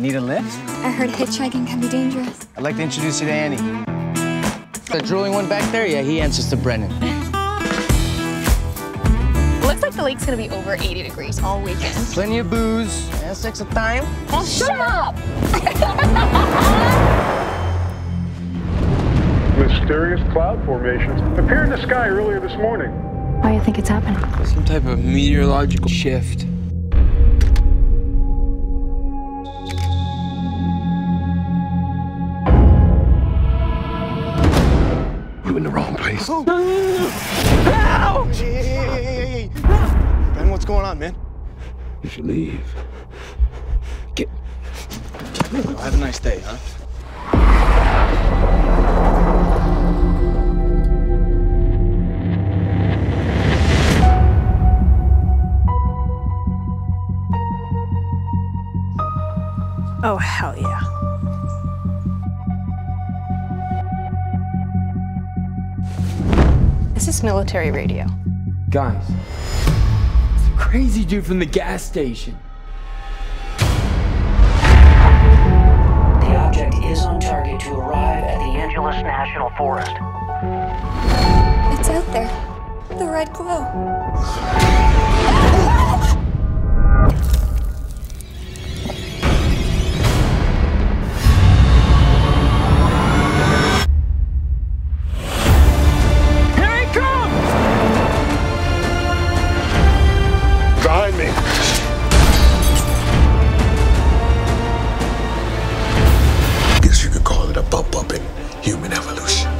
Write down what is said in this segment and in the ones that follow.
Need a lift? I heard hitchhiking can be dangerous. I'd like to introduce you to Annie. The drooling one back there? Yeah, he answers to Brennan. Looks like the lake's gonna be over 80 degrees all weekend. Plenty of booze and sex at time. Oh, shut up! Mysterious cloud formations appeared in the sky earlier this morning. Why do you think it's happening? Some type of meteorological shift. You in the wrong place. Hey, hey, hey. Ben, what's going on, man? You should leave. Get. Well, have a nice day, huh? Oh, hell yeah. This is military radio. Guys, it's the crazy dude from the gas station. The object is on target to arrive at the Angeles National Forest. It's out there. The red glow. Human evolution.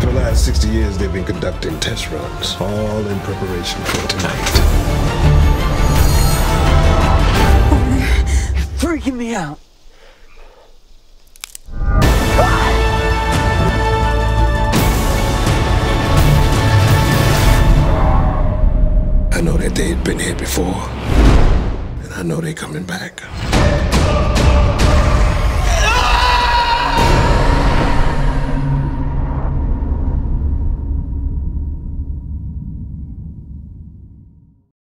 For the last 60 years, they've been conducting test runs, all in preparation for tonight. You're Freaking me out. I know that they had been here before, and I know they're coming back.